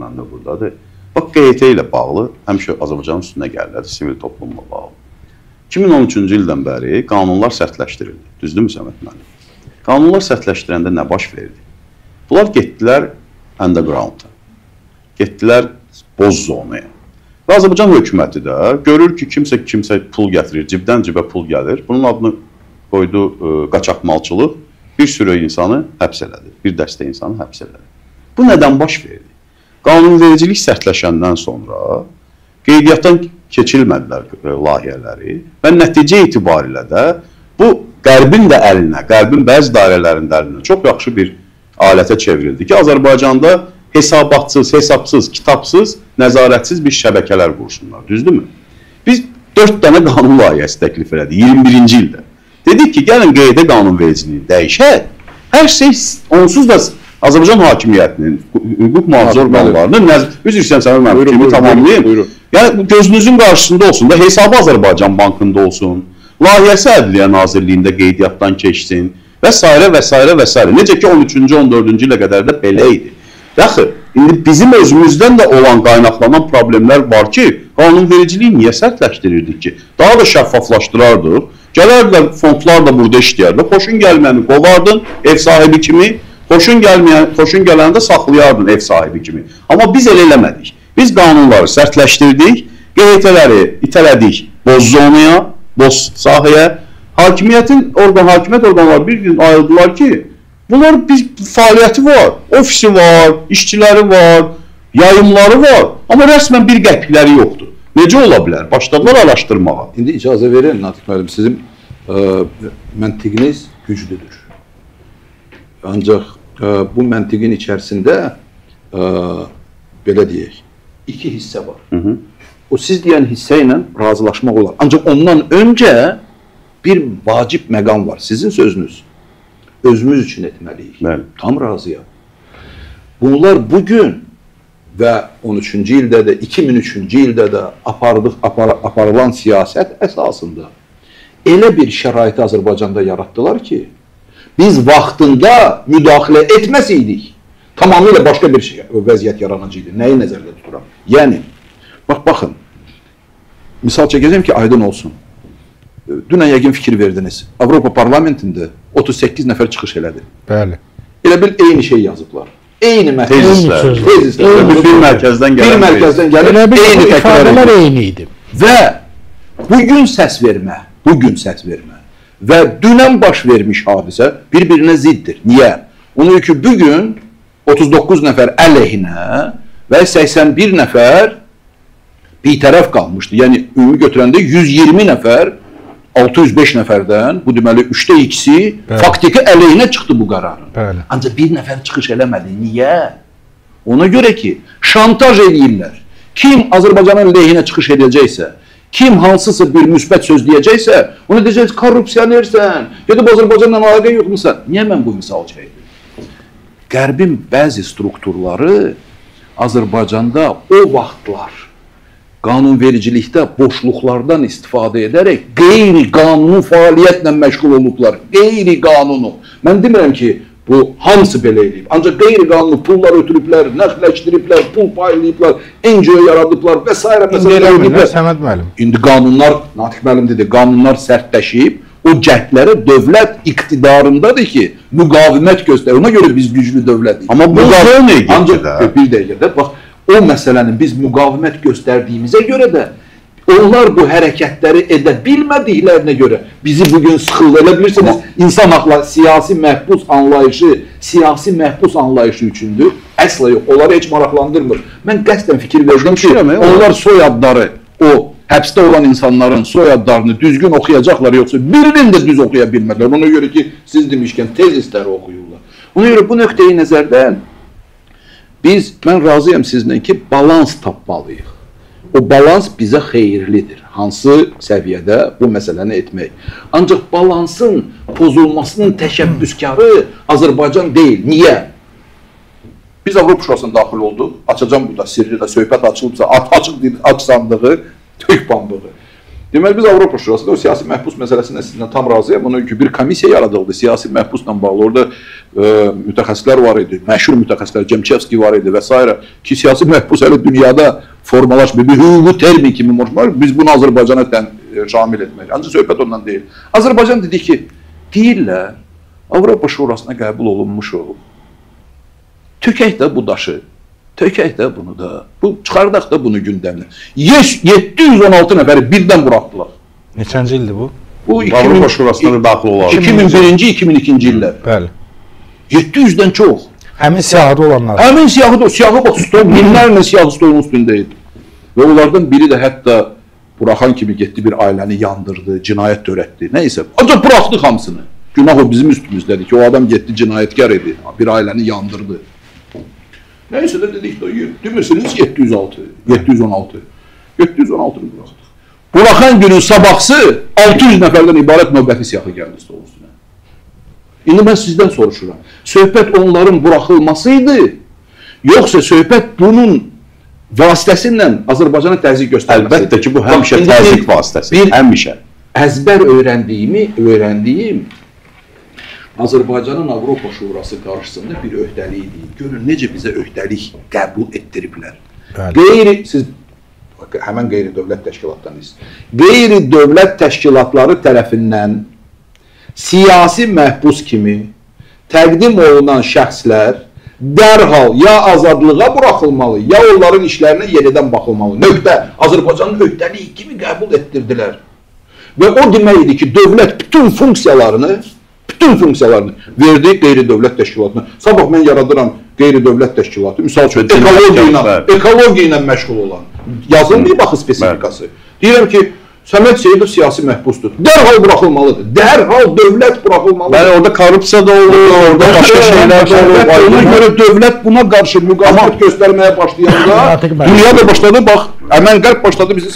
məndə burdadır. Bax QET ilə bağlı həmişə Azərbaycanın üstünə gəlirlər, sivil toplumla bağlı. 2013-cü ildən bəri qanunlar sərtləşdirildi. Düzdürmü Səməd müəllim? Qanunlar sərtləşdirəndə nə baş verdi? Bunlar getdilər underground-a. Getdilər boz zonaya. Və Azərbaycan hökuməti də görür ki, kimsə kimsə pul gətirir, cibdən cibə pul gəlir. Bunun adını qoydu ə, qaçaqmalçılıq. Bir sürü insanı həbs elədi. Bir dəstə insanı həbs elədi. Bu nədən baş verdi? Qanunvericilik sərtləşəndən sonra qeydiyyatdan keçilmədilər ə, layihələri və nəticə itibarilə də bu Qərbin də əlinə, Qərbin bəzi dairələrində əlinə çox yaxşı bir alətə çevrildi ki, Azərbaycanda hesabatsız, hesabsız, kitabsız, nəzarətsiz bir şəbəkələr qursunlar. Düzdürmü? Biz 4 dənə qanun layihəsi təklif elədik 21-ci ildə. Dedik ki, gəlin qeydə qanunvericiliyi dəyişək. Hər şey onsuz da Azərbaycan hakimiyyətinin, hüquq mühafizə orqanlarının üzr istəyirəm sənin mənim fikrimi tamamlayım. Yəni gözünüzün qarşısında olsun da hesabı Azərbaycan bankında olsun. Layihəsi Ədliyyə Nazirliyində qeydiyyatdan keçsin və s. və s. və s. Necə ki 13-cü, 14-cü ilə qədər də belə idi. Yaxı, indi bizim özümüzdən də olan qaynaqlanan problemlər var ki, qanunvericiliyi niyə sərtləşdirirdik ki? Daha da şəffaflaşdırardıq. Gələrlər, fondlar da burada işləyərdi. Xoşun gəlməyəni qovardın ev sahibi kimi, xoşun gəlməyən, xoşun gələni də saxlayardın ev sahibi kimi. Amma biz elə eləmədik. Biz qanunları sərtləşdirdik, QHT-ləri itələdik boz zonaya, boz sahəyə. Hakimiyyətin orqan, hakimiyyət orqanları bir gün ayıldılar ki, bunlar bir fəaliyyəti var, ofisi var, işçiləri var, yayımları var, amma rəsmən bir qəpikləri yoxdur. Necə ola bilər? Başladılar araşdırmağa. İndi icazə verin Natiq müəllim, sizin ə, məntiqiniz güclüdür. Ancaq bu məntiqin içərisində ə, belə deyək, iki hissə var. Hı -hı. O siz deyən hissə ilə razılaşmaq olar. Ancaq ondan öncə bir vacib məqam var. Sizin sözünüz özümüz üçün etməliyik. Bəli. Tam razıyam. Bunlar bugün və 13-cü ildə də, 2003-cü ildə də apardıq, apar, aparılan siyasət əsasında elə bir şəraiti Azərbaycanda yaratdılar ki, biz vaxtında müdaxilə etməsəydik, tamamilə başqa bir şey, vəziyyət yaranacaqdı. Nəyi nəzərdə tuturam? Yəni, bax, baxın, misal çəkəcəm ki, aydın olsun. Dünən yəqin fikir verdiniz. Avropa parlamentində 38 nəfər çıxış elədi. Bəli. Elə bil eyni şey yazıblar. Eyni mətn. Tezislər. Tezislər. Bir, bir mərkəzdən Bir gələn mərkəzdən gəlir, Elə bir eyni təkrar edir. eyni idi. Və bugün səs vermə, bugün səs vermə və dünən baş vermiş hadisə bir-birinə ziddir. Niyə? Onu ki bugün 39 nəfər əleyhinə və 81 nəfər bitərəf qalmışdı. Yəni ümumi götürəndə 120 nəfər 605 nəfərdən bu deməli 3də 2-si Bəli. faktiki əleyhinə çıxdı bu qərarın. Bəli. Ancaq bir nəfər çıxış eləmədi. Niyə? Ona görə ki, şantaj eləyirlər. Kim Azərbaycanın lehinə çıxış edəcəksə, kim hansısa bir müsbət söz deyəcəksə, ona deyəcək korrupsionersən, gedib Azərbaycanla əlaqə yoxmusan. Niyə mən bu misal çəkdim? Qərbin bəzi strukturları Azərbaycanda o vaxtlar qanunvericilikdə boşluqlardan istifadə edərək qeyri-qanuni fəaliyyətlə məşğul olublar. Qeyri-qanuni. Mən demirəm ki, bu hamısı belə eləyib. Ancaq qeyri-qanuni pullar ötürüblər, nəqdləşdiriblər, pul paylayıblar, NGO yaradıblar və s. İndi eləmirlər Səməd müəllim. İndi qanunlar, Natiq müəllim dedi, qanunlar sərtləşib, o cəhdlərə dövlət iqtidarındadır ki, müqavimət göstərir. Ona görə biz güclü dövlətik. Amma bu nə Ancaq bir dəqiqədə bax, o məsələnin biz müqavimət göstərdiyimizə görə də onlar bu hərəkətləri edə bilmədiklərinə görə bizi bu gün sıxıldı. Elə bilirsiniz, insan haqları siyasi məhbus anlayışı, siyasi məhbus anlayışı üçündür. Əsla yox, onları heç maraqlandırmır. Mən qəsdən fikir verdim ki, onlar soyadları o həbsdə olan insanların soyadlarını düzgün oxuyacaqlar yoxsa birinin də düz oxuya bilmədilər. Ona görə ki, siz demişkən tezisləri oxuyurlar. Ona görə bu nöqteyi nəzərdən biz mən razıyam sizinlə ki, balans tapmalıyıq. O balans bizə xeyirlidir. Hansı səviyyədə bu məsələni etmək. Ancaq balansın pozulmasının təşəbbüskarı Azərbaycan deyil. Niyə? Biz Avropa Şurasına daxil olduq. Açacağam burada sirri də söhbət açılıbsa, aç, açıq deyil, aç sandığı, tök pambığı. Deməli biz Avropa Şurasında o siyasi məhbus məsələsində sizinlə tam razıyam. Onun ki bir komissiya yaradıldı siyasi məhbusla bağlı. Orada mütəxəssislər var idi, məşhur mütəxəssislər Cemçevski var idi və s. ki, siyasi məhbus hələ dünyada formalaşmır. Bir hüquqi termin kimi var. Biz bunu Azərbaycana tən, e, şamil etməliyik. Ancaq söhbət ondan deyil. Azərbaycan dedi ki, deyirlər Avropa Şurasına qəbul olunmuşuq. Tökək də bu daşı. Tökək də bunu da. Bu çıxardaq da bunu gündəmə. Yes, 716 nəfəri birdən buraxdılar. Neçənci ildir bu? Bu Avropa Şurasına da daxil olardı. 2001-ci, 2002-ci illər. Bəli. 700-dən çox. Həmin siyahıda olanlar. Həmin siyahı da siyahı bax stol, minlərlə siyahı stolun üstündə idi. Və onlardan biri də hətta buraxan kimi getdi bir ailəni yandırdı, cinayət törətdi. Nə isə. Ancaq buraxdıq hamısını. Günah o bizim üstümüzdədir ki, o adam getdi cinayətkar idi, bir ailəni yandırdı. Nəysə də dedik demirsiniz 706, 716. 716-nı buraxdıq. Buraxan günün sabahsı 600 nəfərdən ibarət növbəti siyahı gəldi stolun üstünə. İndi mən sizdən soruşuram. Söhbət onların buraxılması idi, yoxsa söhbət bunun vasitəsilə Azərbaycana təzyiq göstərməsi? Əlbəttə ki, bu həmişə təzyiq bir- vasitəsi. bir- Həmişə. əzbər öyrəndiyimi, öyrəndiyim Azərbaycanın Avropa Şurası qarşısında bir öhdəlik idi. Görün necə bizə öhdəlik qəbul etdiriblər. Bəli. Qeyri siz həmin qeyri-dövlət təşkilatlarınız. Qeyri-dövlət təşkilatları tərəfindən siyasi məhbus kimi təqdim olunan şəxslər dərhal ya azadlığa buraxılmalı, ya onların işlərinə yenidən baxılmalı. Nöqtə Azərbaycanın öhdəliyi kimi qəbul etdirdilər. Və o demək idi ki, dövlət bütün funksiyalarını bütün funksiyalarını verdi qeyri-dövlət təşkilatına. Sabah mən yaradıram qeyri-dövlət təşkilatı. Misal üçün ekologiya ilə, ekologiya ilə məşğul olan. Yazılmır baxı spesifikası. Deyirəm ki, Səməd Seyidov siyasi məhbusdur. Dərhal buraxılmalıdır. Dərhal dövlət buraxılmalıdır. Bəli, orada korrupsiya da olur, orada başqa şeylər də olur. Ona görə dövlət buna qarşı müqavimət göstərməyə başlayanda dünya da başladı bax, həmən qərb başladı bizi